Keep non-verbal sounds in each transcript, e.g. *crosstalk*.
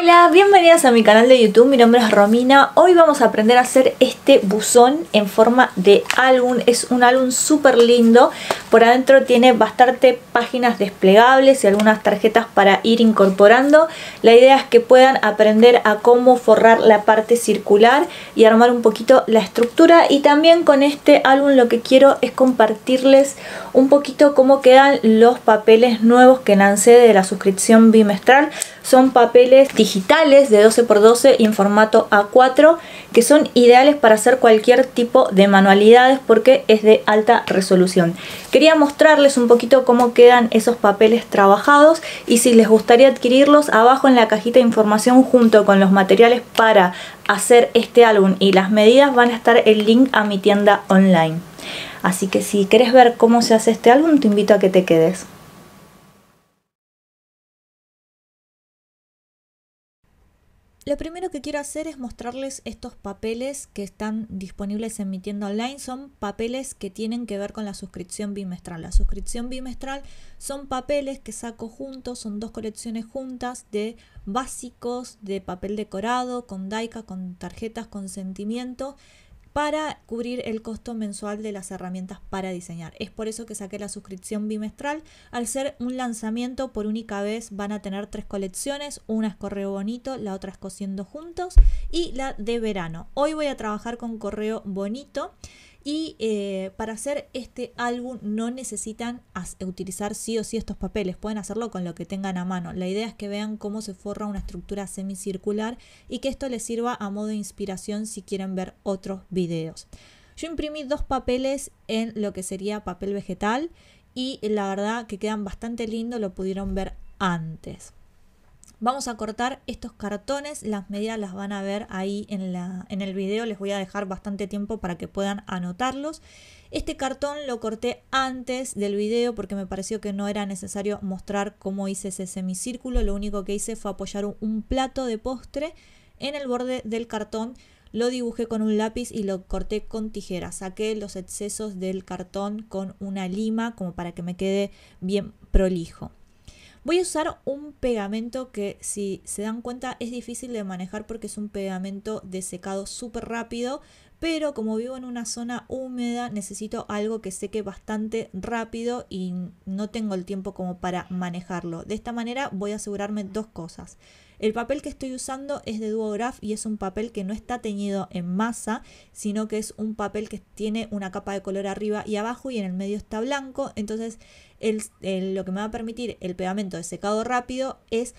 Hola, bienvenidas a mi canal de YouTube, mi nombre es Romina. Hoy vamos a aprender a hacer este buzón en forma de álbum. Es un álbum súper lindo. Por adentro tiene bastante páginas desplegables y algunas tarjetas para ir incorporando. La idea es que puedan aprender a cómo forrar la parte circular y armar un poquito la estructura. Y también con este álbum lo que quiero es compartirles un poquito cómo quedan los papeles nuevos que lancé de la suscripción bimestral. Son papeles digitales de 12x12 y en formato A4 que son ideales para hacer cualquier tipo de manualidades porque es de alta resolución. Quería mostrarles un poquito cómo quedan esos papeles trabajados y si les gustaría adquirirlos abajo en la cajita de información junto con los materiales para hacer este álbum y las medidas van a estar el link a mi tienda online. Así que si quieres ver cómo se hace este álbum te invito a que te quedes. Lo primero que quiero hacer es mostrarles estos papeles que están disponibles en mi tienda online. Son papeles que tienen que ver con la suscripción bimestral. La suscripción bimestral son papeles que saco juntos, son dos colecciones juntas de básicos, de papel decorado, con Daika, con tarjetas, con sentimiento para cubrir el costo mensual de las herramientas para diseñar. Es por eso que saqué la suscripción bimestral. Al ser un lanzamiento por única vez van a tener tres colecciones. Una es correo bonito, la otra es cosiendo juntos y la de verano. Hoy voy a trabajar con correo bonito. Y eh, para hacer este álbum no necesitan utilizar sí o sí estos papeles, pueden hacerlo con lo que tengan a mano. La idea es que vean cómo se forra una estructura semicircular y que esto les sirva a modo de inspiración si quieren ver otros videos. Yo imprimí dos papeles en lo que sería papel vegetal y la verdad que quedan bastante lindos, lo pudieron ver antes. Vamos a cortar estos cartones, las medidas las van a ver ahí en, el video, les voy a dejar bastante tiempo para que puedan anotarlos. Este cartón lo corté antes del video porque me pareció que no era necesario mostrar cómo hice ese semicírculo, lo único que hice fue apoyar un plato de postre en el borde del cartón lo dibujé con un lápiz y lo corté con tijera. Saqué los excesos del cartón con una lima como para que me quede bien prolijo. Voy a usar un pegamento que si se dan cuenta es difícil de manejar porque es un pegamento de secado súper rápido, pero como vivo en una zona húmeda necesito algo que seque bastante rápido y no tengo el tiempo como para manejarlo. De esta manera voy a asegurarme dos cosas. El papel que estoy usando es de Duograph y es un papel que no está teñido en masa, sino que es un papel que tiene una capa de color arriba y abajo y en el medio está blanco. Entonces lo que me va a permitir el pegamento de secado rápido es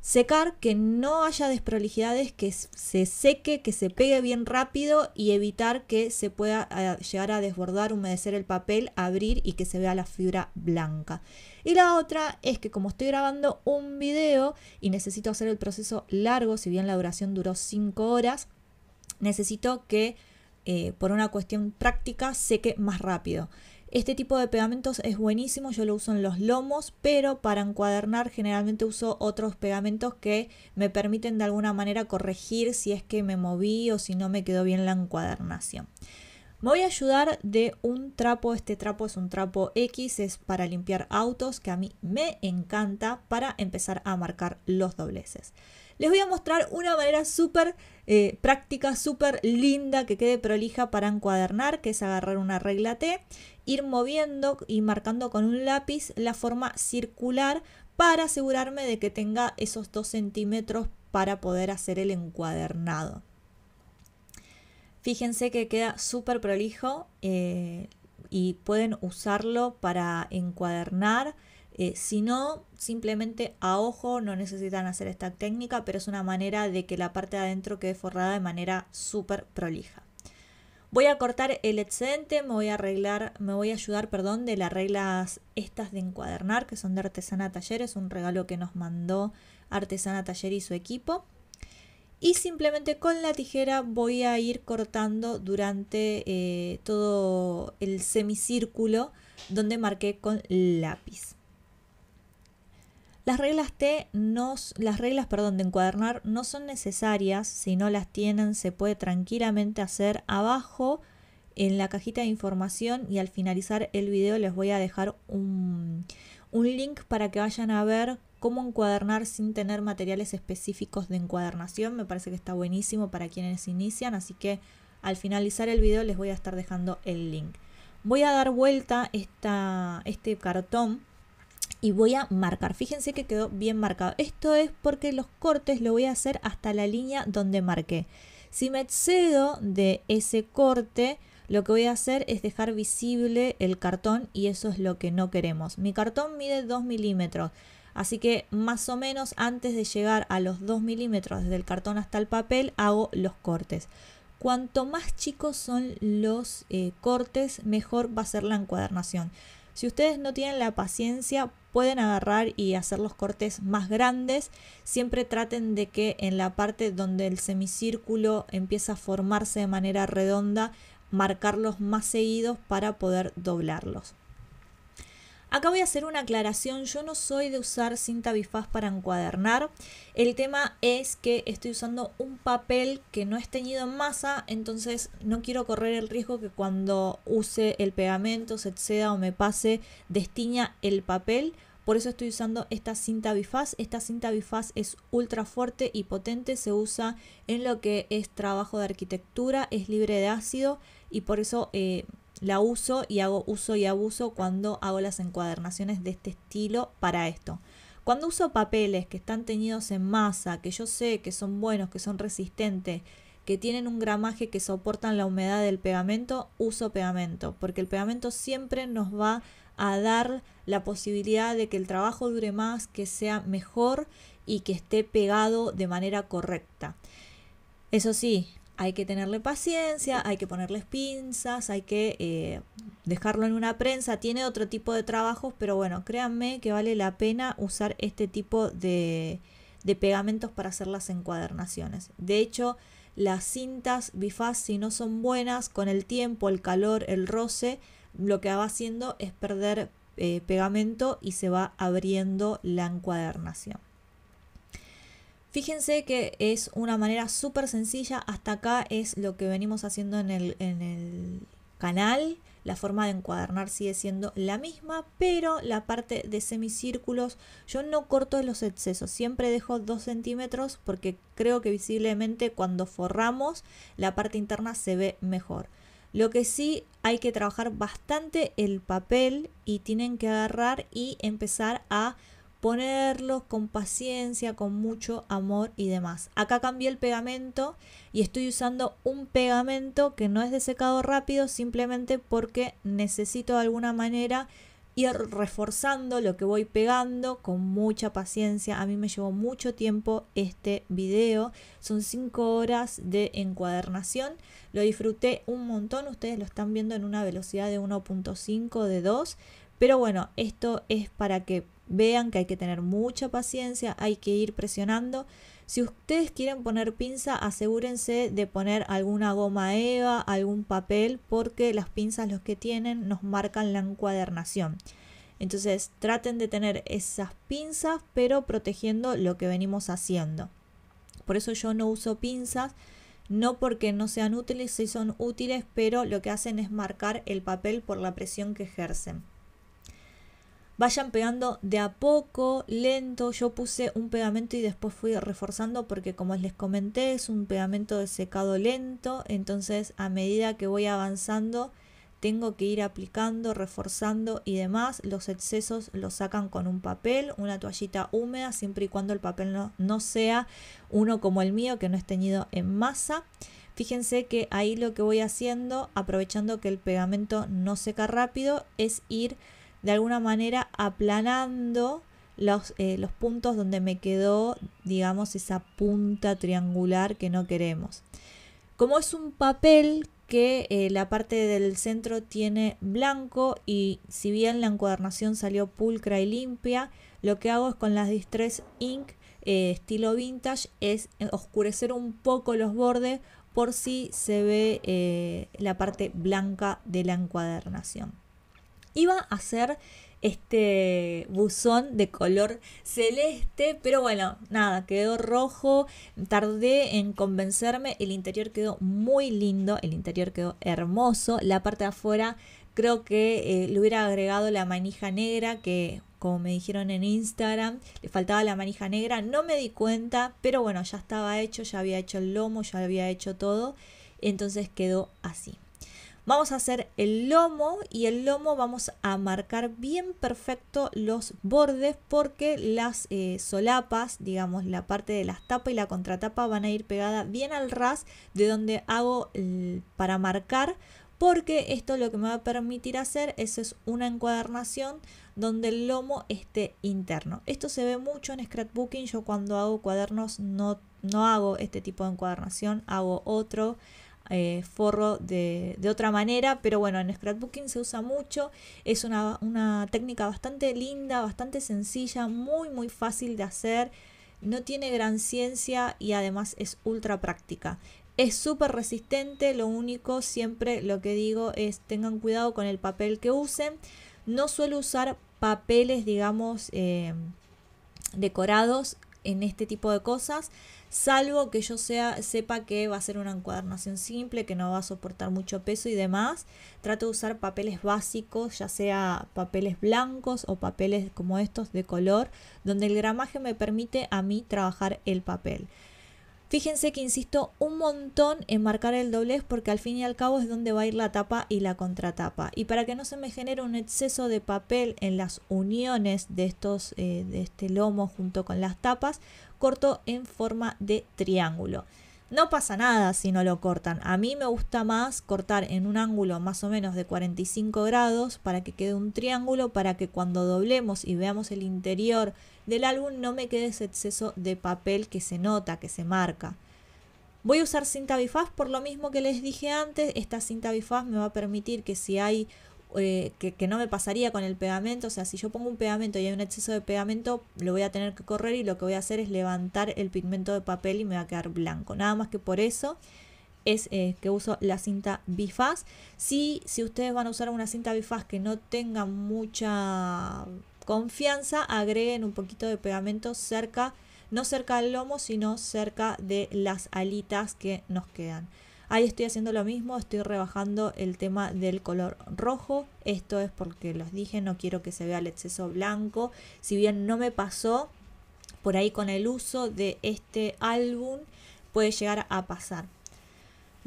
secar, que no haya desprolijidades, que se seque, que se pegue bien rápido y evitar que se pueda llegar a desbordar, humedecer el papel, abrir y que se vea la fibra blanca. Y la otra es que como estoy grabando un video y necesito hacer el proceso largo, si bien la duración duró 5 horas, necesito que eh, por una cuestión práctica seque más rápido. Este tipo de pegamentos es buenísimo, yo lo uso en los lomos, pero para encuadernar generalmente uso otros pegamentos que me permiten de alguna manera corregir si es que me moví o si no me quedó bien la encuadernación. Me voy a ayudar de un trapo, este trapo es un trapo X, es para limpiar autos, que a mí me encanta para empezar a marcar los dobleces. Les voy a mostrar una manera súper eh, práctica, súper linda, que quede prolija para encuadernar, que es agarrar una regla T ir moviendo y marcando con un lápiz la forma circular para asegurarme de que tenga esos 2 centímetros para poder hacer el encuadernado. Fíjense que queda súper prolijo eh, y pueden usarlo para encuadernar. Eh, si no, simplemente a ojo, no necesitan hacer esta técnica, pero es una manera de que la parte de adentro quede forrada de manera súper prolija. Voy a cortar el excedente, me voy a arreglar, me voy a ayudar, perdón, de las reglas estas de encuadernar, que son de Artesana Taller, es un regalo que nos mandó Artesana Taller y su equipo. Y simplemente con la tijera voy a ir cortando durante eh, todo el semicírculo donde marqué con lápiz. Las reglas T no, las reglas perdón, de encuadernar no son necesarias, si no las tienen se puede tranquilamente hacer abajo en la cajita de información y al finalizar el video les voy a dejar un, un link para que vayan a ver cómo encuadernar sin tener materiales específicos de encuadernación. Me parece que está buenísimo para quienes inician, así que al finalizar el video les voy a estar dejando el link. Voy a dar vuelta este cartón y voy a marcar. Fíjense que quedó bien marcado. Esto es porque los cortes lo voy a hacer hasta la línea donde marqué. Si me excedo de ese corte, lo que voy a hacer es dejar visible el cartón y eso es lo que no queremos. Mi cartón mide 2 milímetros. Así que más o menos antes de llegar a los 2 milímetros desde el cartón hasta el papel hago los cortes. Cuanto más chicos son los eh, cortes, mejor va a ser la encuadernación. Si ustedes no tienen la paciencia, pueden agarrar y hacer los cortes más grandes. Siempre traten de que en la parte donde el semicírculo empieza a formarse de manera redonda, marcarlos más seguidos para poder doblarlos. Acá voy a hacer una aclaración, yo no soy de usar cinta bifaz para encuadernar. El tema es que estoy usando un papel que no es teñido en masa, entonces no quiero correr el riesgo que cuando use el pegamento se exceda o me pase, destiña el papel. Por eso estoy usando esta cinta bifaz. Esta cinta bifaz es ultra fuerte y potente, se usa en lo que es trabajo de arquitectura, es libre de ácido y por eso... Eh, la uso y hago uso y abuso cuando hago las encuadernaciones de este estilo para esto. Cuando uso papeles que están teñidos en masa, que yo sé que son buenos, que son resistentes, que tienen un gramaje que soportan la humedad del pegamento, uso pegamento, porque el pegamento siempre nos va a dar la posibilidad de que el trabajo dure más, que sea mejor y que esté pegado de manera correcta. Eso sí, hay que tenerle paciencia, hay que ponerles pinzas, hay que eh, dejarlo en una prensa. Tiene otro tipo de trabajos, pero bueno, créanme que vale la pena usar este tipo de, pegamentos para hacer las encuadernaciones. De hecho, las cintas bifaz, si no son buenas, con el tiempo, el calor, el roce, lo que va haciendo es perder eh, pegamento y se va abriendo la encuadernación. Fíjense que es una manera súper sencilla, hasta acá es lo que venimos haciendo en el, en el canal. La forma de encuadernar sigue siendo la misma, pero la parte de semicírculos yo no corto los excesos, siempre dejo 2 centímetros porque creo que visiblemente cuando forramos la parte interna se ve mejor. Lo que sí hay que trabajar bastante el papel y tienen que agarrar y empezar a ponerlos con paciencia, con mucho amor y demás. Acá cambié el pegamento y estoy usando un pegamento que no es de secado rápido simplemente porque necesito de alguna manera ir reforzando lo que voy pegando con mucha paciencia. A mí me llevó mucho tiempo este video. Son 5 horas de encuadernación. Lo disfruté un montón. Ustedes lo están viendo en una velocidad de 1.5 de 2. Pero bueno, esto es para que Vean que hay que tener mucha paciencia, hay que ir presionando. Si ustedes quieren poner pinza, asegúrense de poner alguna goma eva, algún papel, porque las pinzas los que tienen nos marcan la encuadernación. Entonces traten de tener esas pinzas, pero protegiendo lo que venimos haciendo. Por eso yo no uso pinzas, no porque no sean útiles, sí son útiles, pero lo que hacen es marcar el papel por la presión que ejercen vayan pegando de a poco, lento. Yo puse un pegamento y después fui reforzando porque como les comenté es un pegamento de secado lento. Entonces a medida que voy avanzando tengo que ir aplicando, reforzando y demás. Los excesos los sacan con un papel, una toallita húmeda, siempre y cuando el papel no, no sea uno como el mío que no es teñido en masa. Fíjense que ahí lo que voy haciendo, aprovechando que el pegamento no seca rápido, es ir de alguna manera aplanando los, eh, los puntos donde me quedó, digamos, esa punta triangular que no queremos. Como es un papel que eh, la parte del centro tiene blanco y si bien la encuadernación salió pulcra y limpia, lo que hago es con las Distress Ink eh, estilo vintage es oscurecer un poco los bordes por si se ve la parte blanca de la encuadernación. Iba a ser este buzón de color celeste, pero bueno, nada, quedó rojo, tardé en convencerme, el interior quedó muy lindo, el interior quedó hermoso, la parte de afuera creo que eh, le hubiera agregado la manija negra que como me dijeron en Instagram, le faltaba la manija negra, no me di cuenta, pero bueno, ya estaba hecho, ya había hecho el lomo, ya había hecho todo, entonces quedó así. Vamos a hacer el lomo y el lomo vamos a marcar bien perfecto los bordes porque las eh, solapas, digamos la parte de las tapas y la contratapa van a ir pegadas bien al ras de donde hago para marcar porque esto lo que me va a permitir hacer es, una encuadernación donde el lomo esté interno. Esto se ve mucho en scrapbooking, yo cuando hago cuadernos no, no hago este tipo de encuadernación, hago otro eh, forro de, otra manera, pero bueno, en scrapbooking se usa mucho, es una, una técnica bastante linda, bastante sencilla, muy muy fácil de hacer, no tiene gran ciencia y además es ultra práctica. Es súper resistente, lo único siempre lo que digo es tengan cuidado con el papel que usen. No suelo usar papeles, digamos, eh, decorados en este tipo de cosas salvo que yo sea, sepa que va a ser una encuadernación simple, que no va a soportar mucho peso y demás. Trato de usar papeles básicos, ya sea papeles blancos o papeles como estos de color, donde el gramaje me permite a mí trabajar el papel. Fíjense que insisto un montón en marcar el doblez porque al fin y al cabo es donde va a ir la tapa y la contratapa. Y para que no se me genere un exceso de papel en las uniones de, estos, eh, de este lomo junto con las tapas, corto en forma de triángulo. No pasa nada si no lo cortan. A mí me gusta más cortar en un ángulo más o menos de 45 grados para que quede un triángulo, para que cuando doblemos y veamos el interior del álbum no me quede ese exceso de papel que se nota, que se marca. Voy a usar cinta bifaz por lo mismo que les dije antes. Esta cinta bifaz me va a permitir que si hay eh, que, no me pasaría con el pegamento. O sea, si yo pongo un pegamento y hay un exceso de pegamento, lo voy a tener que correr y lo que voy a hacer es levantar el pigmento de papel y me va a quedar blanco. Nada más que por eso es eh, que uso la cinta bifaz. Si, si ustedes van a usar una cinta bifaz que no tenga mucha confianza, agreguen un poquito de pegamento cerca, no cerca del lomo, sino cerca de las alitas que nos quedan. Ahí estoy haciendo lo mismo, estoy rebajando el tema del color rojo. Esto es porque los dije, no quiero que se vea el exceso blanco. Si bien no me pasó, por ahí con el uso de este álbum puede llegar a pasar.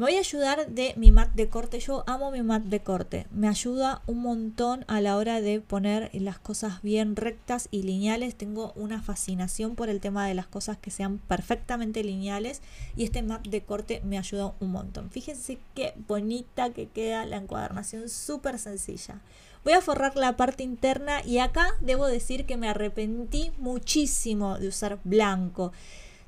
Me voy a ayudar de mi mat de corte. Yo amo mi mat de corte. Me ayuda un montón a la hora de poner las cosas bien rectas y lineales. Tengo una fascinación por el tema de las cosas que sean perfectamente lineales. Y este mat de corte me ayuda un montón. Fíjense qué bonita que queda la encuadernación. Súper sencilla. Voy a forrar la parte interna y acá debo decir que me arrepentí muchísimo de usar blanco.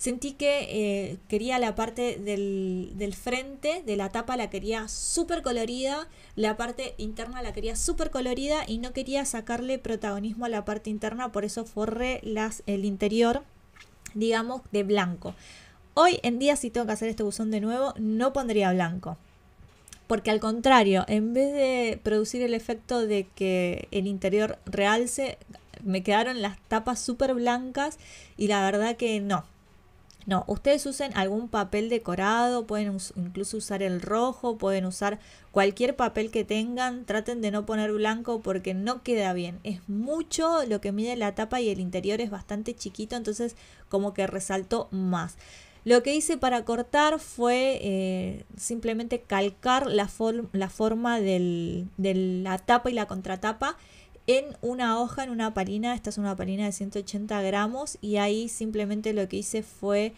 Sentí que eh, quería la parte del, frente, de la tapa la quería súper colorida, la parte interna la quería súper colorida y no quería sacarle protagonismo a la parte interna, por eso forré las, el interior, digamos, de blanco. Hoy en día si tengo que hacer este buzón de nuevo, no pondría blanco. Porque al contrario, en vez de producir el efecto de que el interior realce, me quedaron las tapas súper blancas y la verdad que no, no, ustedes usen algún papel decorado, pueden incluso usar el rojo, pueden usar cualquier papel que tengan, traten de no poner blanco porque no queda bien. Es mucho lo que mide la tapa y el interior es bastante chiquito, entonces como que resaltó más. Lo que hice para cortar fue eh, simplemente calcar la, la forma de la tapa y la contratapa en una hoja, en una palina. Esta es una palina de 180 gramos y ahí simplemente lo que hice fue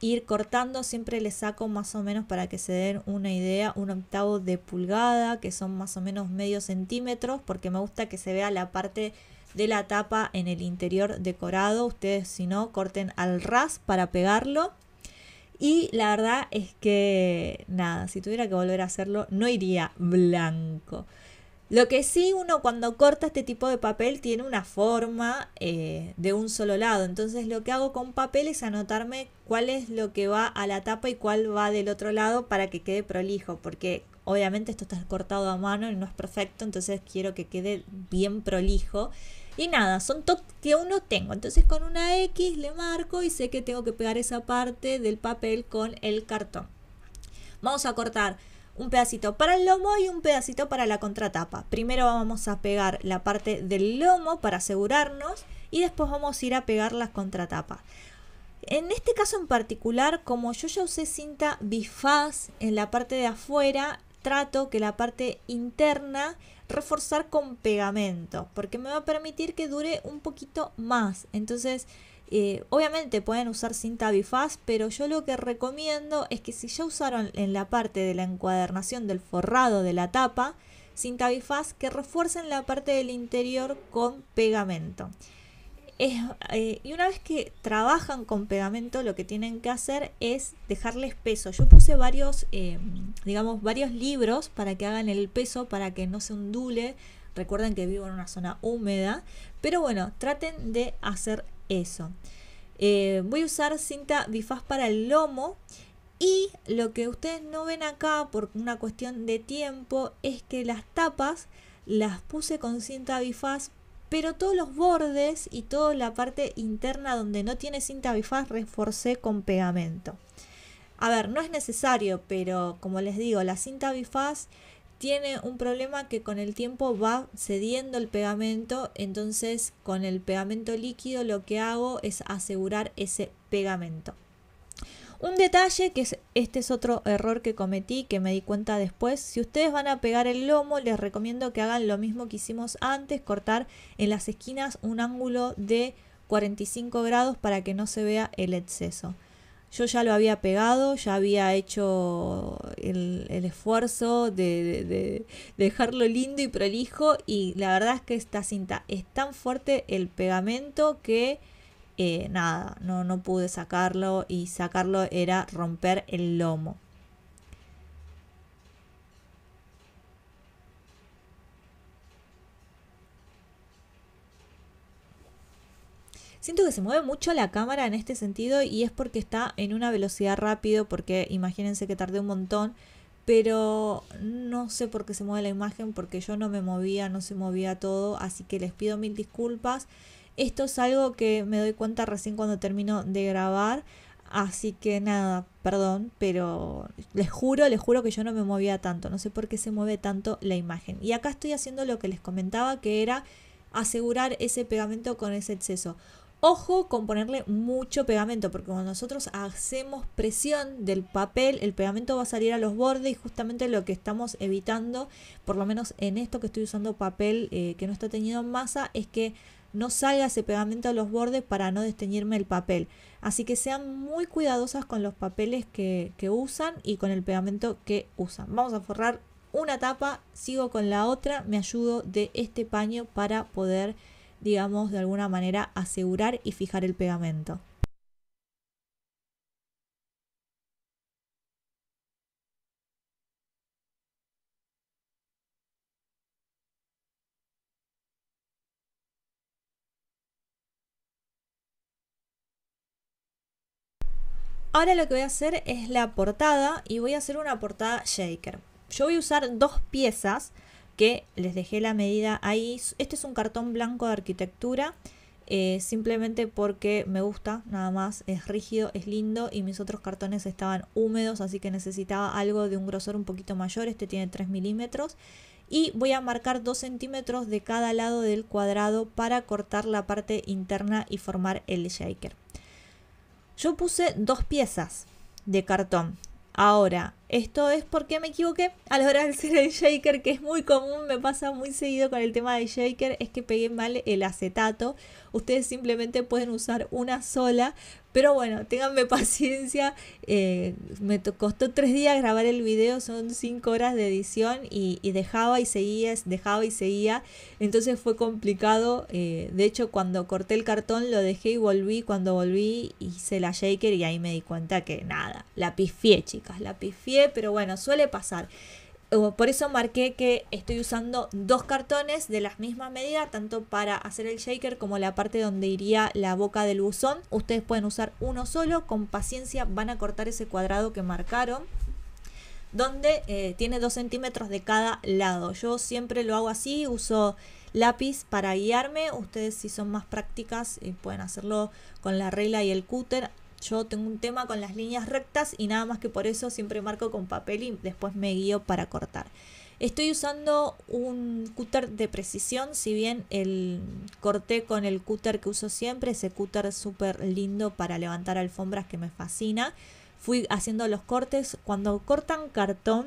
ir cortando. Siempre le saco más o menos para que se den una idea, un octavo de pulgada, que son más o menos medio centímetros, porque me gusta que se vea la parte de la tapa en el interior decorado. Ustedes si no, corten al ras para pegarlo. Y la verdad es que nada, si tuviera que volver a hacerlo, no iría blanco. Lo que sí uno cuando corta este tipo de papel tiene una forma eh, de un solo lado. Entonces lo que hago con papel es anotarme cuál es lo que va a la tapa y cuál va del otro lado para que quede prolijo. Porque obviamente esto está cortado a mano y no es perfecto. Entonces quiero que quede bien prolijo. Y nada, son toques que uno tengo. Entonces con una X le marco y sé que tengo que pegar esa parte del papel con el cartón. Vamos a cortar un pedacito para el lomo y un pedacito para la contratapa. Primero vamos a pegar la parte del lomo para asegurarnos y después vamos a ir a pegar las contratapas. En este caso en particular, como yo ya usé cinta bifaz en la parte de afuera, trato que la parte interna reforzar con pegamento, porque me va a permitir que dure un poquito más. Entonces, eh, obviamente pueden usar cinta bifaz, pero yo lo que recomiendo es que si ya usaron en la parte de la encuadernación del forrado de la tapa, cinta bifaz, que refuercen la parte del interior con pegamento. Eh, y una vez que trabajan con pegamento, lo que tienen que hacer es dejarles peso. Yo puse varios, eh, digamos, varios libros para que hagan el peso, para que no se ondule. Recuerden que vivo en una zona húmeda, pero bueno, traten de hacer eso. Eh, voy a usar cinta bifaz para el lomo y lo que ustedes no ven acá por una cuestión de tiempo es que las tapas las puse con cinta bifaz pero todos los bordes y toda la parte interna donde no tiene cinta bifaz reforcé con pegamento. A ver, no es necesario, pero como les digo, la cinta bifaz tiene un problema que con el tiempo va cediendo el pegamento, entonces con el pegamento líquido lo que hago es asegurar ese pegamento. Un detalle, que es, este es otro error que cometí, que me di cuenta después, si ustedes van a pegar el lomo, les recomiendo que hagan lo mismo que hicimos antes, cortar en las esquinas un ángulo de 45 grados para que no se vea el exceso. Yo ya lo había pegado, ya había hecho el, esfuerzo de, de, dejarlo lindo y prolijo y la verdad es que esta cinta es tan fuerte el pegamento que eh, nada, no, no pude sacarlo y sacarlo era romper el lomo. Siento que se mueve mucho la cámara en este sentido y es porque está en una velocidad rápido, porque imagínense que tardé un montón, pero no sé por qué se mueve la imagen, porque yo no me movía, no se movía todo, así que les pido mil disculpas. Esto es algo que me doy cuenta recién cuando termino de grabar. Así que nada, perdón, pero les juro, les juro que yo no me movía tanto. No sé por qué se mueve tanto la imagen. Y acá estoy haciendo lo que les comentaba, que era asegurar ese pegamento con ese exceso. Ojo con ponerle mucho pegamento, porque cuando nosotros hacemos presión del papel, el pegamento va a salir a los bordes y justamente lo que estamos evitando, por lo menos en esto que estoy usando papel eh, que no está teniendo masa, es que no salga ese pegamento a los bordes para no desteñirme el papel. Así que sean muy cuidadosas con los papeles que, que usan y con el pegamento que usan. Vamos a forrar una tapa, sigo con la otra, me ayudo de este paño para poder, digamos, de alguna manera asegurar y fijar el pegamento. Ahora lo que voy a hacer es la portada y voy a hacer una portada shaker. Yo voy a usar dos piezas que les dejé la medida ahí. Este es un cartón blanco de arquitectura. Eh, simplemente porque me gusta, nada más, es rígido, es lindo y mis otros cartones estaban húmedos, así que necesitaba algo de un grosor un poquito mayor, este tiene 3 milímetros y voy a marcar 2 centímetros de cada lado del cuadrado para cortar la parte interna y formar el shaker. Yo puse dos piezas de cartón. Ahora, esto es porque me equivoqué a la hora de hacer el shaker, que es muy común, me pasa muy seguido con el tema del shaker, es que pegué mal el acetato. Ustedes simplemente pueden usar una sola, pero bueno, ténganme *laughs* paciencia. Eh, me costó tres días grabar el video, son cinco horas de edición y, dejaba y seguía, dejaba y seguía. Entonces fue complicado. Eh, de hecho, cuando corté el cartón lo dejé y volví. Cuando volví hice la shaker y ahí me di cuenta que nada, la pifié, chicas, la pifié, pero bueno, suele pasar. Por eso marqué que estoy usando dos cartones de las mismas medidas, tanto para hacer el shaker como la parte donde iría la boca del buzón. Ustedes pueden usar uno solo, con paciencia van a cortar ese cuadrado que marcaron donde eh, tiene dos centímetros de cada lado. Yo siempre lo hago así, uso lápiz para guiarme. Ustedes si son más prácticas eh, pueden hacerlo con la regla y el cúter. Yo tengo un tema con las líneas rectas y nada más que por eso siempre marco con papel y después me guío para cortar. Estoy usando un cúter de precisión, si bien el corté con el cúter que uso siempre, ese cúter súper lindo para levantar alfombras que me fascina. Fui haciendo los cortes. Cuando cortan cartón,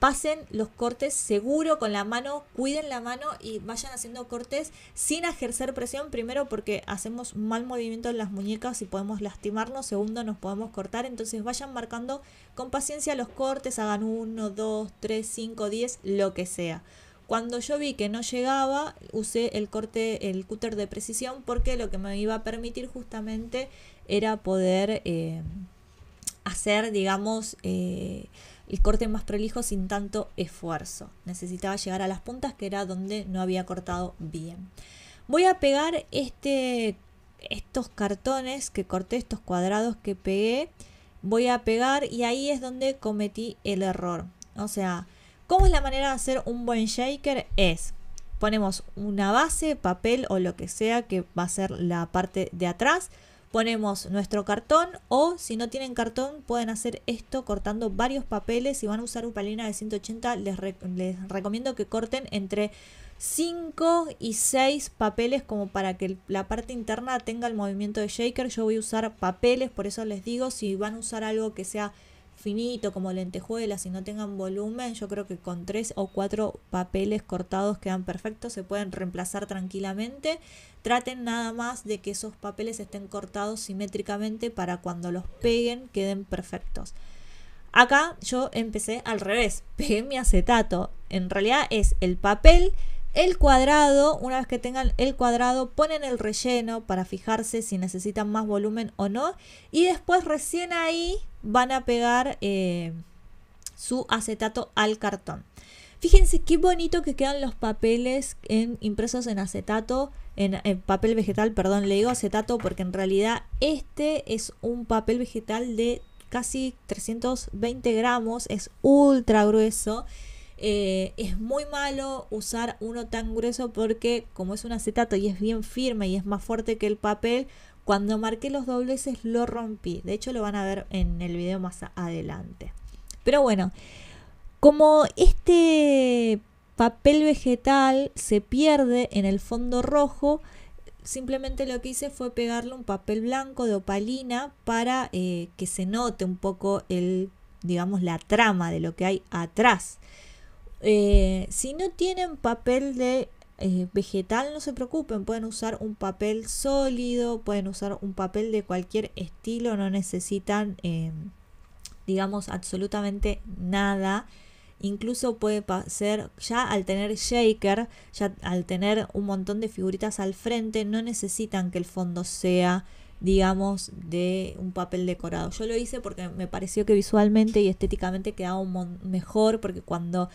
pasen los cortes seguro con la mano, cuiden la mano y vayan haciendo cortes sin ejercer presión. Primero porque hacemos mal movimiento en las muñecas y podemos lastimarnos. Segundo, nos podemos cortar. Entonces vayan marcando con paciencia los cortes, hagan 1, 2, 3, 5, 10, lo que sea. Cuando yo vi que no llegaba, usé el corte, el cúter de precisión, porque lo que me iba a permitir justamente era poder eh, hacer, digamos, eh, el corte más prolijo sin tanto esfuerzo. Necesitaba llegar a las puntas que era donde no había cortado bien. Voy a pegar este, estos cartones que corté, estos cuadrados que pegué. Voy a pegar y ahí es donde cometí el error. O sea, ¿cómo es la manera de hacer un buen shaker? Es ponemos una base, papel o lo que sea que va a ser la parte de atrás ponemos nuestro cartón o si no tienen cartón pueden hacer esto cortando varios papeles. Si van a usar upalina de 180 les, les recomiendo que corten entre 5 y 6 papeles como para que la parte interna tenga el movimiento de shaker. Yo voy a usar papeles, por eso les digo, si van a usar algo que sea finito como lentejuelas y no tengan volumen, yo creo que con tres o cuatro papeles cortados quedan perfectos, se pueden reemplazar tranquilamente. Traten nada más de que esos papeles estén cortados simétricamente para cuando los peguen queden perfectos. Acá yo empecé al revés, *laughs* pegué mi acetato. En realidad es el papel el cuadrado, una vez que tengan el cuadrado, ponen el relleno para fijarse si necesitan más volumen o no. Y después recién ahí van a pegar eh, su acetato al cartón. Fíjense qué bonito que quedan los papeles en, impresos en acetato, en, papel vegetal, perdón, le digo acetato porque en realidad este es un papel vegetal de casi 320 gramos, es ultra grueso eh, es muy malo usar uno tan grueso porque como es un acetato y es bien firme y es más fuerte que el papel, cuando marqué los dobleces lo rompí. De hecho lo van a ver en el video más adelante. Pero bueno, como este papel vegetal se pierde en el fondo rojo, simplemente lo que hice fue pegarle un papel blanco de opalina para eh, que se note un poco el, digamos, la trama de lo que hay atrás. Eh, si no tienen papel de eh, vegetal, no se preocupen, pueden usar un papel sólido, pueden usar un papel de cualquier estilo, no necesitan, em, digamos, absolutamente nada. Incluso puede ser, ya al tener shaker, ya al tener un montón de figuritas al frente, no necesitan que el fondo sea digamos, de un papel decorado. Yo lo hice porque me pareció que visualmente y estéticamente quedaba mejor, porque cuando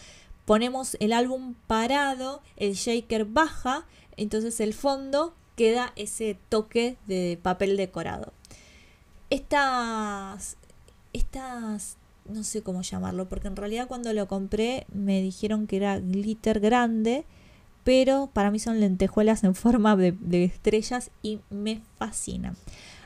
ponemos el álbum parado, el shaker baja, entonces el fondo queda ese toque de papel decorado. Estas, estas, no sé cómo llamarlo, porque en realidad cuando lo compré me dijeron que era glitter grande, pero para mí son lentejuelas en forma de, estrellas y me fascina.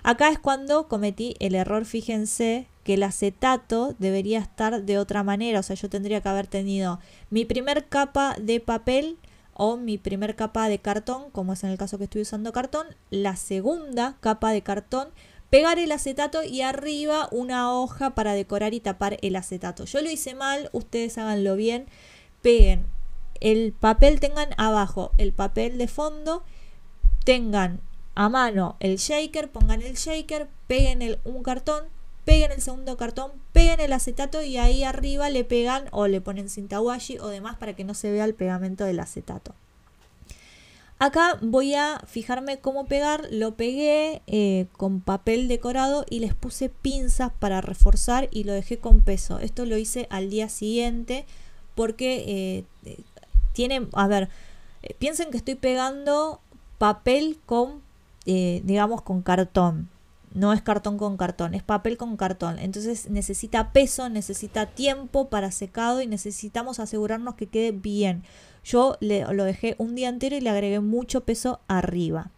Acá es cuando cometí el error, fíjense, que el acetato debería estar de otra manera. O sea, yo tendría que haber tenido mi primer capa de papel o mi primer capa de cartón, como es en el caso que estoy usando cartón, la segunda capa de cartón, pegar el acetato y arriba una hoja para decorar y tapar el acetato. Yo lo hice mal, ustedes háganlo bien, peguen el papel, tengan abajo el papel de fondo, tengan a mano el shaker, pongan el shaker, peguen el, un cartón, peguen el segundo cartón, peguen el acetato y ahí arriba le pegan o le ponen cinta washi o demás para que no se vea el pegamento del acetato. Acá voy a fijarme cómo pegar, lo pegué eh, con papel decorado y les puse pinzas para reforzar y lo dejé con peso. Esto lo hice al día siguiente porque eh, tiene, a ver, eh, piensen que estoy pegando papel con, digamos, con cartón no es cartón con cartón, es papel con cartón. Entonces necesita peso, necesita tiempo para secado y necesitamos asegurarnos que quede bien. Yo le, lo dejé un día entero y le agregué mucho peso arriba.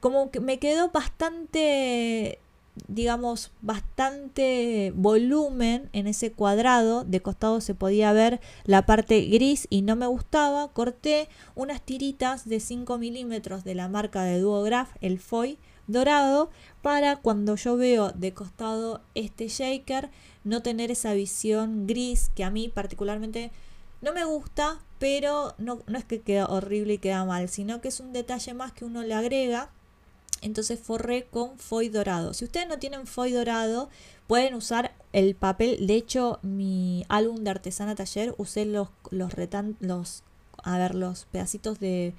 Como que me quedó bastante digamos, bastante volumen en ese cuadrado. De costado se podía ver la parte gris y no me gustaba. Corté unas tiritas de 5 milímetros de la marca de Duograph, el Foy dorado, para cuando yo veo de costado este shaker, no tener esa visión gris que a mí particularmente no me gusta, pero no, no es que queda horrible y queda mal, sino que es un detalle más que uno le agrega entonces forré con foil dorado. Si ustedes no tienen foil dorado, pueden usar el papel. De hecho, mi álbum de artesana taller usé los, los, retan los, a ver, los pedacitos de,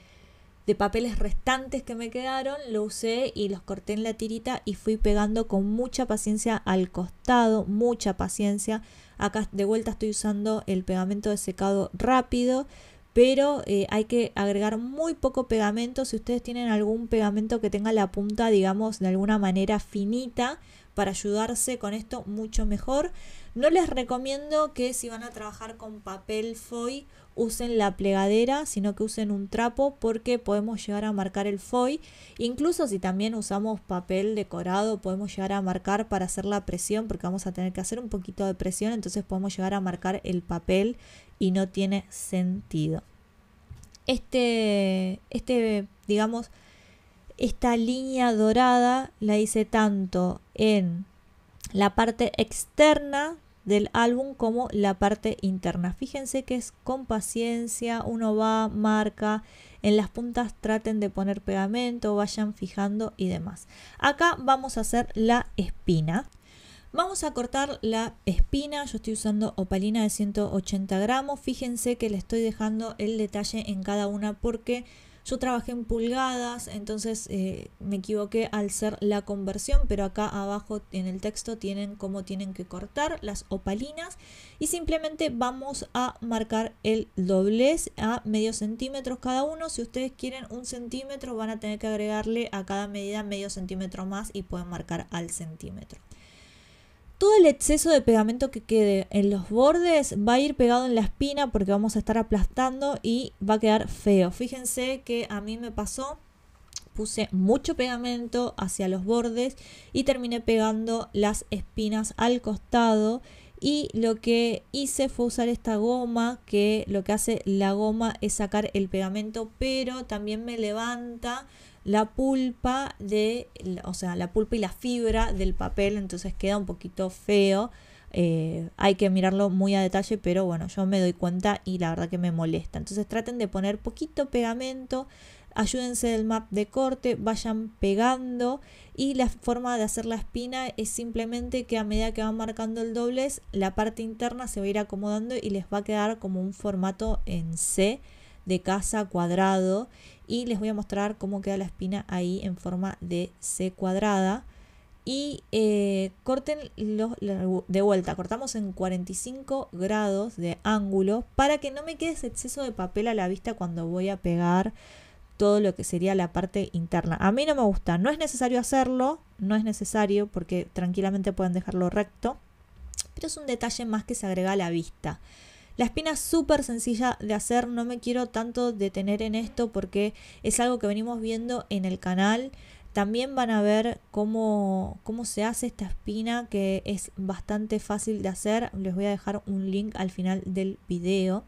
de papeles restantes que me quedaron, lo usé y los corté en la tirita y fui pegando con mucha paciencia al costado, mucha paciencia. Acá de vuelta estoy usando el pegamento de secado rápido pero eh, hay que agregar muy poco pegamento. Si ustedes tienen algún pegamento que tenga la punta, digamos, de alguna manera finita, para ayudarse con esto mucho mejor. No les recomiendo que si van a trabajar con papel foil usen la plegadera, sino que usen un trapo porque podemos llegar a marcar el foil. Incluso si también usamos papel decorado, podemos llegar a marcar para hacer la presión, porque vamos a tener que hacer un poquito de presión, entonces podemos llegar a marcar el papel y no tiene sentido. Este, este, digamos, esta línea dorada la hice tanto en la parte externa del álbum como la parte interna. Fíjense que es con paciencia, uno va, marca, en las puntas traten de poner pegamento, vayan fijando y demás. Acá vamos a hacer la espina. Vamos a cortar la espina, yo estoy usando opalina de 180 gramos, fíjense que le estoy dejando el detalle en cada una porque yo trabajé en pulgadas, entonces eh, me equivoqué al ser la conversión, pero acá abajo en el texto tienen cómo tienen que cortar las opalinas y simplemente vamos a marcar el doblez a medio centímetro cada uno. Si ustedes quieren un centímetro van a tener que agregarle a cada medida medio centímetro más y pueden marcar al centímetro todo el exceso de pegamento que quede en los bordes va a ir pegado en la espina porque vamos a estar aplastando y va a quedar feo. Fíjense que a mí me pasó, puse mucho pegamento hacia los bordes y terminé pegando las espinas al costado y lo que hice fue usar esta goma que lo que hace la goma es sacar el pegamento pero también me levanta la pulpa de, o sea, la pulpa y la fibra del papel, entonces queda un poquito feo. Eh, hay que mirarlo muy a detalle, pero bueno, yo me doy cuenta y la verdad que me molesta. Entonces traten de poner poquito pegamento, ayúdense del map de corte, vayan pegando y la forma de hacer la espina es simplemente que a medida que van marcando el doblez, la parte interna se va a ir acomodando y les va a quedar como un formato en C de casa cuadrado y les voy a mostrar cómo queda la espina ahí en forma de C cuadrada y eh, corten los, de vuelta, cortamos en 45 grados de ángulo para que no me quede exceso de papel a la vista cuando voy a pegar todo lo que sería la parte interna. A mí no me gusta, no es necesario hacerlo, no es necesario porque tranquilamente pueden dejarlo recto, pero es un detalle más que se agrega a la vista. La espina es súper sencilla de hacer, no me quiero tanto detener en esto porque es algo que venimos viendo en el canal. También van a ver cómo, cómo se hace esta espina que es bastante fácil de hacer. Les voy a dejar un link al final del video.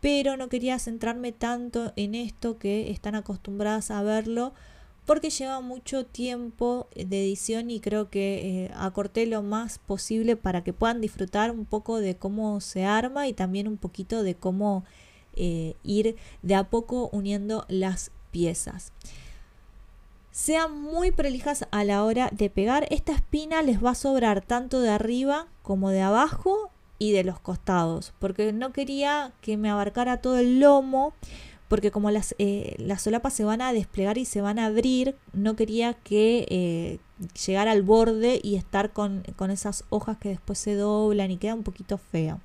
Pero no quería centrarme tanto en esto que están acostumbradas a verlo porque lleva mucho tiempo de edición y creo que eh, acorté lo más posible para que puedan disfrutar un poco de cómo se arma y también un poquito de cómo eh, ir de a poco uniendo las piezas. Sean muy prolijas a la hora de pegar. Esta espina les va a sobrar tanto de arriba como de abajo y de los costados porque no quería que me abarcara todo el lomo porque como las, eh, las solapas se van a desplegar y se van a abrir, no quería que eh, llegara al borde y estar con, con, esas hojas que después se doblan y queda un poquito feo.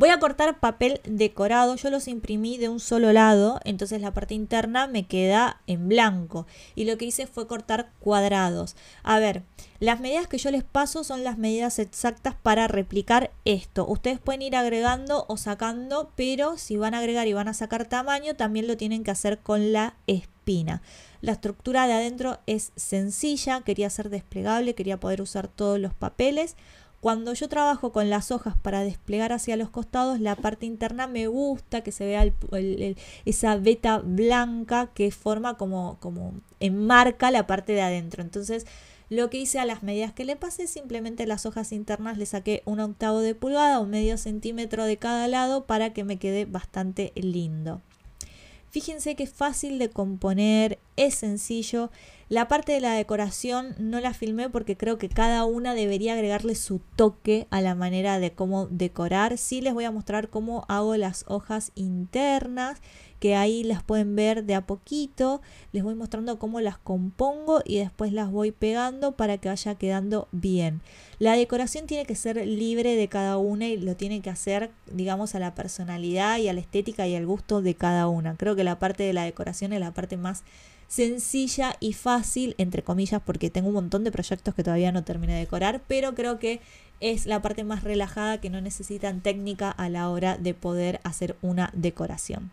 Voy a cortar papel decorado, yo los imprimí de un solo lado, entonces la parte interna me queda en blanco. Y lo que hice fue cortar cuadrados. A ver, las medidas que yo les paso son las medidas exactas para replicar esto. Ustedes pueden ir agregando o sacando, pero si van a agregar y van a sacar tamaño, también lo tienen que hacer con la espina. La estructura de adentro es sencilla, quería ser desplegable, quería poder usar todos los papeles. Cuando yo trabajo con las hojas para desplegar hacia los costados, la parte interna me gusta que se vea esa veta blanca que forma como, como enmarca la parte de adentro. Entonces, lo que hice a las medidas que le pasé, simplemente las hojas internas le saqué un octavo de pulgada o medio centímetro de cada lado para que me quede bastante lindo. Fíjense que es fácil de componer, es sencillo. La parte de la decoración no la filmé porque creo que cada una debería agregarle su toque a la manera de cómo decorar. Sí les voy a mostrar cómo hago las hojas internas que ahí las pueden ver de a poquito. Les voy mostrando cómo las compongo y después las voy pegando para que vaya quedando bien. La decoración tiene que ser libre de cada una y lo tiene que hacer, digamos, a la personalidad y a la estética y al gusto de cada una. Creo que la parte de la decoración es la parte más sencilla y fácil, entre comillas, porque tengo un montón de proyectos que todavía no terminé de decorar, pero creo que es la parte más relajada que no necesitan técnica a la hora de poder hacer una decoración.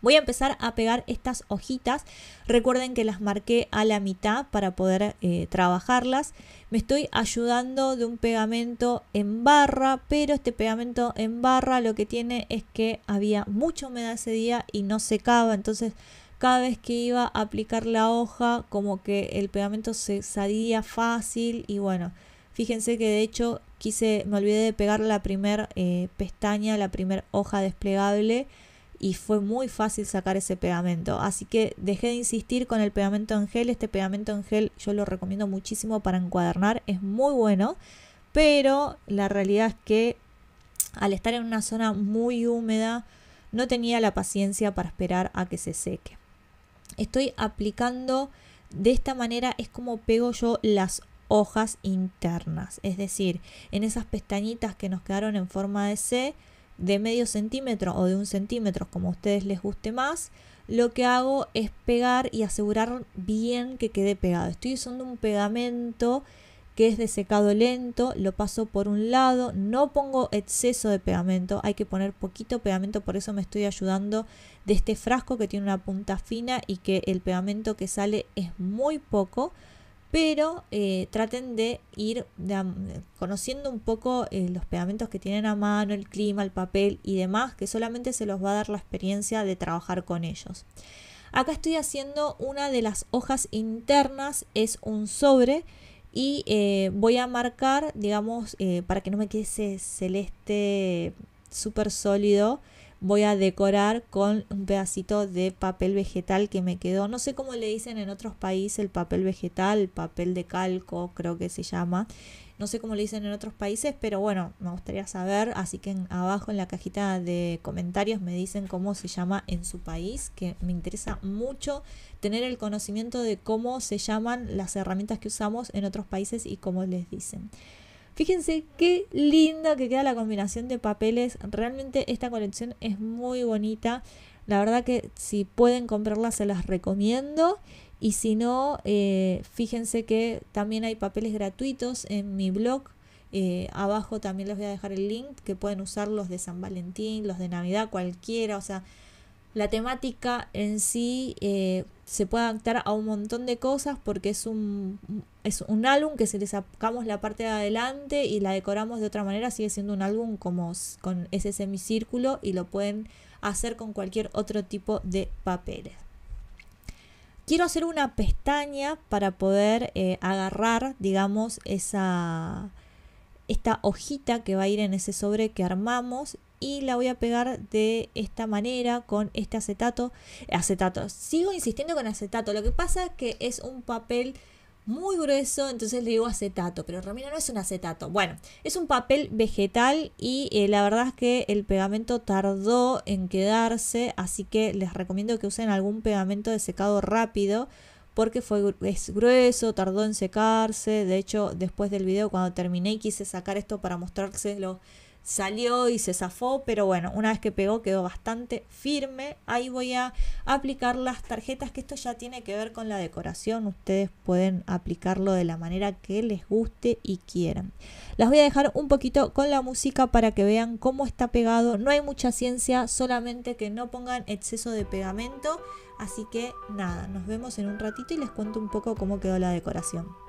Voy a empezar a pegar estas hojitas. Recuerden que las marqué a la mitad para poder eh, trabajarlas. Me estoy ayudando de un pegamento en barra, pero este pegamento en barra lo que tiene es que había mucha humedad ese día y no secaba. Entonces cada vez que iba a aplicar la hoja como que el pegamento se salía fácil y bueno. Fíjense que de hecho quise, me olvidé de pegar la primera eh, pestaña, la primera hoja desplegable y fue muy fácil sacar ese pegamento. Así que dejé de insistir con el pegamento en gel. Este pegamento en gel yo lo recomiendo muchísimo para encuadernar, es muy bueno, pero la realidad es que al estar en una zona muy húmeda no tenía la paciencia para esperar a que se seque. Estoy aplicando de esta manera es como pego yo las hojas internas, es decir, en esas pestañitas que nos quedaron en forma de C, de medio centímetro o de un centímetro, como a ustedes les guste más, lo que hago es pegar y asegurar bien que quede pegado. Estoy usando un pegamento que es de secado lento, lo paso por un lado, no pongo exceso de pegamento, hay que poner poquito pegamento, por eso me estoy ayudando de este frasco que tiene una punta fina y que el pegamento que sale es muy poco pero eh, traten de ir conociendo un poco eh, los pegamentos que tienen a mano, el clima, el papel y demás, que solamente se los va a dar la experiencia de trabajar con ellos. Acá estoy haciendo una de las hojas internas, es un sobre y eh, voy a marcar, digamos, para que no me quede ese celeste súper sólido, voy a decorar con un pedacito de papel vegetal que me quedó. No sé cómo le dicen en otros países el papel vegetal, papel de calco creo que se llama. No sé cómo le dicen en otros países, pero bueno, me gustaría saber. Así que abajo en la cajita de comentarios me dicen cómo se llama en su país, que me interesa mucho tener el conocimiento de cómo se llaman las herramientas que usamos en otros países y cómo les dicen. Fíjense qué linda que queda la combinación de papeles. Realmente esta colección es muy bonita. La verdad que si pueden comprarla se las recomiendo. Y si no, eh, fíjense que también hay papeles gratuitos en mi blog. Eh, abajo también les voy a dejar el link que pueden usar los de San Valentín, los de Navidad, cualquiera. O sea, la temática en sí eh, se puede adaptar a un montón de cosas porque es un, es un álbum que si le sacamos la parte de adelante y la decoramos de otra manera sigue siendo un álbum como con ese semicírculo y lo pueden hacer con cualquier otro tipo de papeles. Quiero hacer una pestaña para poder eh, agarrar, digamos, esa, esta hojita que va a ir en ese sobre que armamos y la voy a pegar de esta manera con este acetato. Acetato, sigo insistiendo con acetato. Lo que pasa es que es un papel muy grueso, entonces le digo acetato, pero Romina no es un acetato. Bueno, es un papel vegetal y eh, la verdad es que el pegamento tardó en quedarse, así que les recomiendo que usen algún pegamento de secado rápido porque fue, es grueso, tardó en secarse. De hecho, después del video cuando terminé quise sacar esto para mostrárselo salió y se zafó, pero bueno, una vez que pegó quedó bastante firme. Ahí voy a aplicar las tarjetas, que esto ya tiene que ver con la decoración. Ustedes pueden aplicarlo de la manera que les guste y quieran. Las voy a dejar un poquito con la música para que vean cómo está pegado. No hay mucha ciencia, solamente que no pongan exceso de pegamento. Así que nada, nos vemos en un ratito y les cuento un poco cómo quedó la decoración.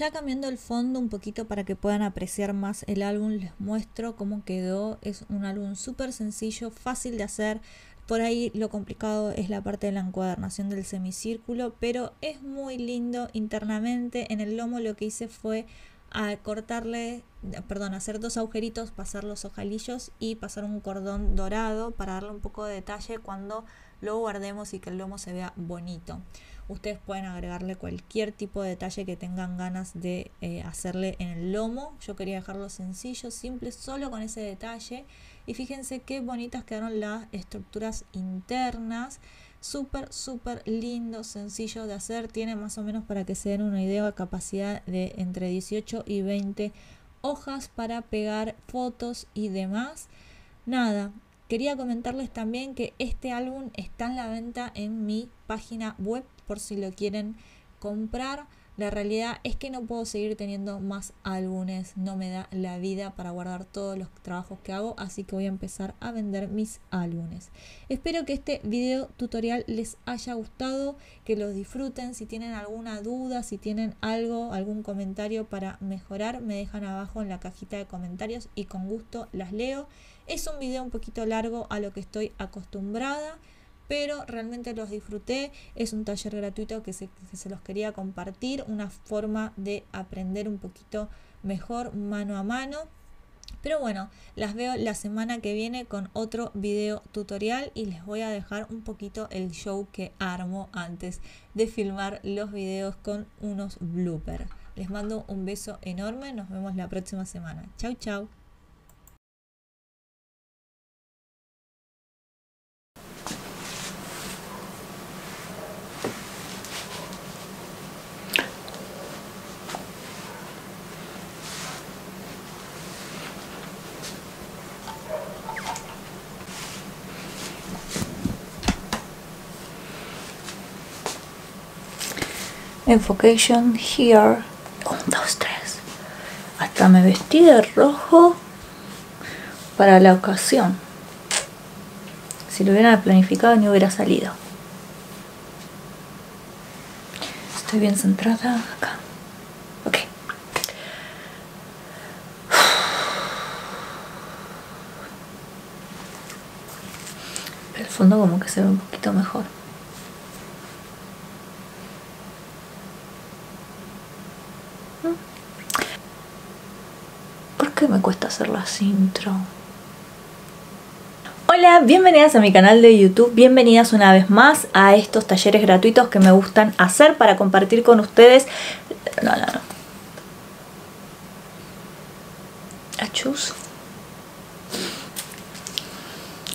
Ya cambiando el fondo un poquito para que puedan apreciar más el álbum, les muestro cómo quedó. Es un álbum súper sencillo, fácil de hacer. Por ahí lo complicado es la parte de la encuadernación del semicírculo, pero es muy lindo internamente. En el lomo lo que hice fue cortarle, perdón, hacer dos agujeritos, pasar los ojalillos y pasar un cordón dorado para darle un poco de detalle cuando lo guardemos y que el lomo se vea bonito. Ustedes pueden agregarle cualquier tipo de detalle que tengan ganas de eh, hacerle en el lomo. Yo quería dejarlo sencillo, simple, solo con ese detalle. Y fíjense qué bonitas quedaron las estructuras internas súper, súper lindo, sencillo de hacer. Tiene más o menos para que se den una idea, capacidad de entre 18 y 20 hojas para pegar fotos y demás. Nada, quería comentarles también que este álbum está en la venta en mi página web por si lo quieren comprar. La realidad es que no puedo seguir teniendo más álbumes, no me da la vida para guardar todos los trabajos que hago, así que voy a empezar a vender mis álbumes. Espero que este video tutorial les haya gustado, que los disfruten, si tienen alguna duda, si tienen algo, algún comentario para mejorar, me dejan abajo en la cajita de comentarios y con gusto las leo. Es un video un poquito largo a lo que estoy acostumbrada pero realmente los disfruté. Es un taller gratuito que se, los quería compartir, una forma de aprender un poquito mejor mano a mano. Pero bueno, las veo la semana que viene con otro video tutorial y les voy a dejar un poquito el show que armo antes de filmar los videos con unos bloopers. Les mando un beso enorme, nos vemos la próxima semana. Chau chau. Enfocation here. Un, dos, tres. Hasta me vestí de rojo para la ocasión. Si lo hubiera planificado ni hubiera salido. Estoy bien centrada acá. Ok. El fondo como que se ve un poquito mejor. qué me cuesta las intro? Hola, bienvenidas a mi canal de YouTube, bienvenidas una vez más a estos talleres gratuitos que me gustan hacer para compartir con ustedes. No, no, no. Achus.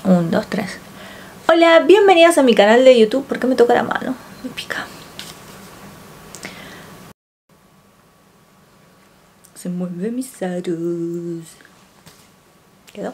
Un, dos, tres. Hola, bienvenidas a mi canal de YouTube. ¿Por qué me toca la mano? Me pica. se mueve mis aros. ¿Quedó?